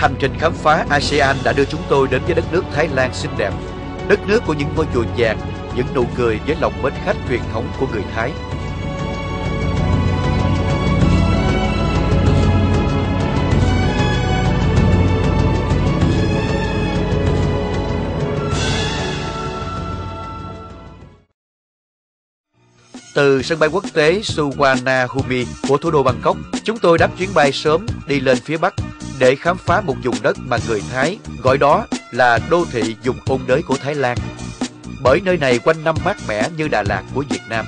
Hành trình khám phá ASEAN đã đưa chúng tôi đến với đất nước Thái Lan xinh đẹp, đất nước của những ngôi chùa vàng, những nụ cười với lòng mến khách truyền thống của người Thái. Từ sân bay quốc tế Suvarnabhumi của thủ đô Bangkok, chúng tôi đáp chuyến bay sớm đi lên phía Bắc để khám phá một vùng đất mà người Thái gọi đó là đô thị dùng ôn đới của Thái Lan. Bởi nơi này quanh năm mát mẻ như Đà Lạt của Việt Nam.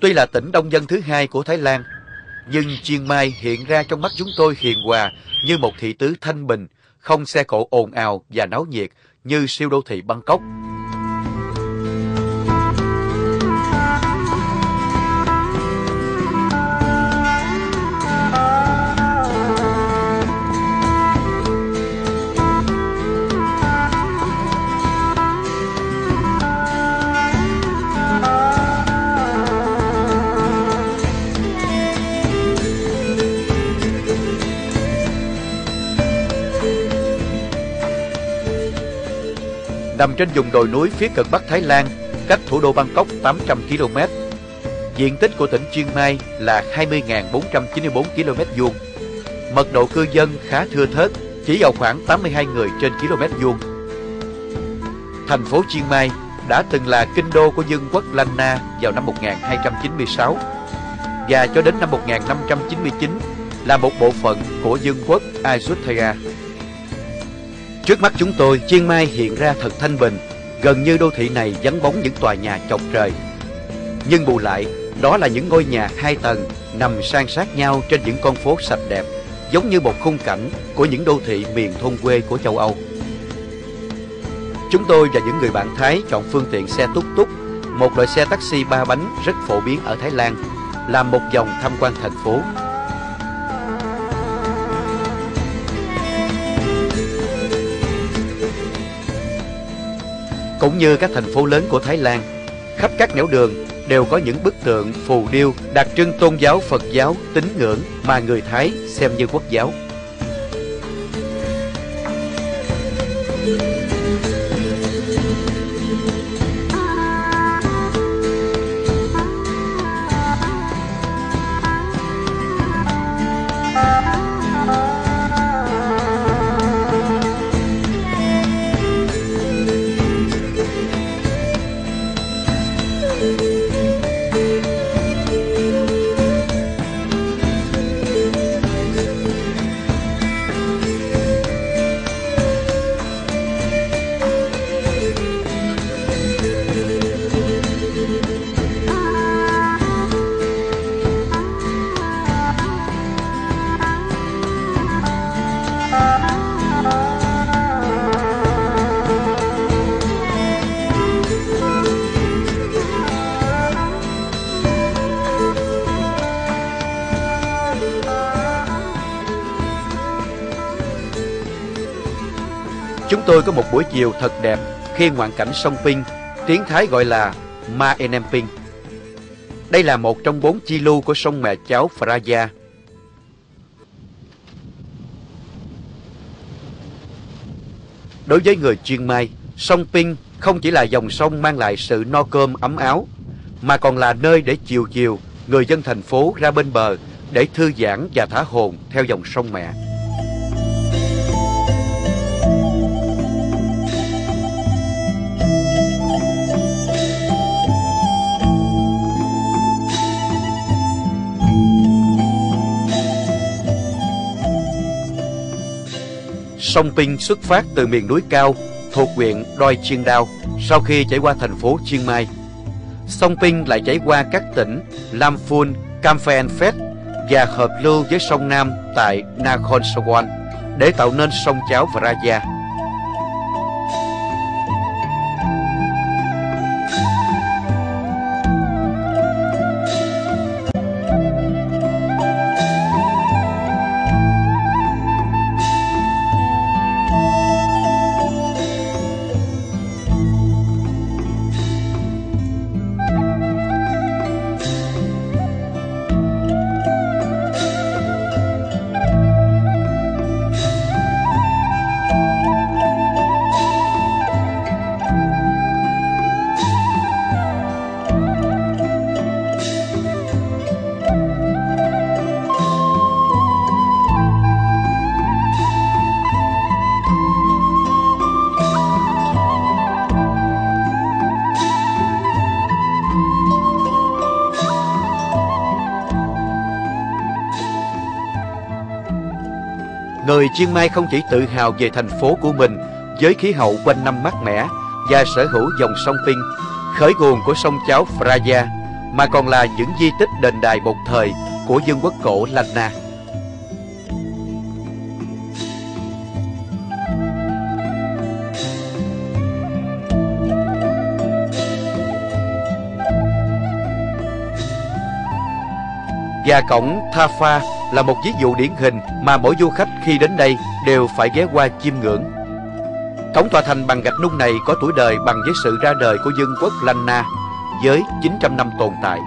Tuy là tỉnh đông dân thứ hai của Thái Lan, nhưng Chiang Mai hiện ra trong mắt chúng tôi hiền hòa như một thị tứ thanh bình, không xe cộ ồn ào và náo nhiệt như siêu đô thị Bangkok. Nằm trên vùng đồi núi phía cực bắc Thái Lan, cách thủ đô Bangkok 800 km. Diện tích của tỉnh Chiang Mai là 20.494 km vuông. Mật độ cư dân khá thưa thớt, chỉ vào khoảng 82 người trên km vuông. Thành phố Chiang Mai đã từng là kinh đô của dân quốc Lanna vào năm 1296 và cho đến năm 1599 là một bộ phận của Vương quốc Ayutthaya. Trước mắt chúng tôi, Chiang Mai hiện ra thật thanh bình, gần như đô thị này vắng bóng những tòa nhà chọc trời. Nhưng bù lại, đó là những ngôi nhà hai tầng nằm san sát nhau trên những con phố sạch đẹp, giống như một khung cảnh của những đô thị miền thôn quê của châu Âu. Chúng tôi và những người bạn Thái chọn phương tiện xe túc túc, một loại xe taxi ba bánh rất phổ biến ở Thái Lan, làm một vòng tham quan thành phố. Cũng như các thành phố lớn của Thái Lan, khắp các nẻo đường đều có những bức tượng phù điêu đặc trưng tôn giáo Phật giáo tín ngưỡng mà người Thái xem như quốc giáo. Chúng tôi có một buổi chiều thật đẹp khi ngoạn cảnh sông Pinh, tiếng Thái gọi là Ma Enem Pinh. Đây là một trong bốn chi lưu của sông mẹ cháu Phraja. Đối với người chuyên mai, sông Pinh không chỉ là dòng sông mang lại sự no cơm ấm áo, mà còn là nơi để chiều chiều người dân thành phố ra bên bờ để thư giãn và thả hồn theo dòng sông mẹ. Sông Pinh xuất phát từ miền núi cao thuộc huyện Đoi Chiên Đao sau khi chảy qua thành phố Chiang Mai. Sông Pinh lại chảy qua các tỉnh Lamphun, Kamphaen Phet và hợp lưu với sông Nam tại Nakhon Sawan để tạo nên sông cháo Vraja. Người Chiang Mai không chỉ tự hào về thành phố của mình với khí hậu quanh năm mát mẻ và sở hữu dòng sông Pinh, khởi nguồn của sông cháo Phraya, mà còn là những di tích đền đài một thời của vương quốc cổ Lanna. Và cổng Tha Pha là một ví dụ điển hình mà mỗi du khách khi đến đây đều phải ghé qua chiêm ngưỡng. Cổng tòa thành bằng gạch nung này có tuổi đời bằng với sự ra đời của dân quốc Lanna với 900 năm tồn tại.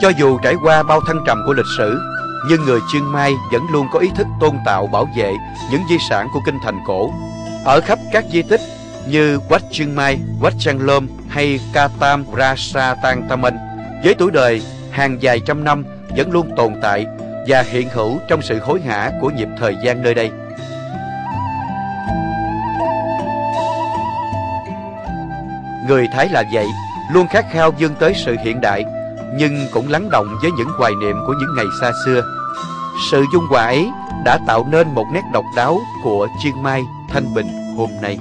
Cho dù trải qua bao thăng trầm của lịch sử, nhưng người Chiang Mai vẫn luôn có ý thức tôn tạo bảo vệ những di sản của kinh thành cổ. Ở khắp các di tích như Wat Chiang Mai, Wat Chang Lom hay Katam Rasa Tang Taman, với tuổi đời hàng dài trăm năm vẫn luôn tồn tại và hiện hữu trong sự hối hả của nhịp thời gian nơi đây. Người Thái là vậy, luôn khát khao vươn tới sự hiện đại nhưng cũng lắng động với những hoài niệm của những ngày xa xưa. Sự dung hòa ấy đã tạo nên một nét độc đáo của Chiang Mai Thanh Bình hôm nay.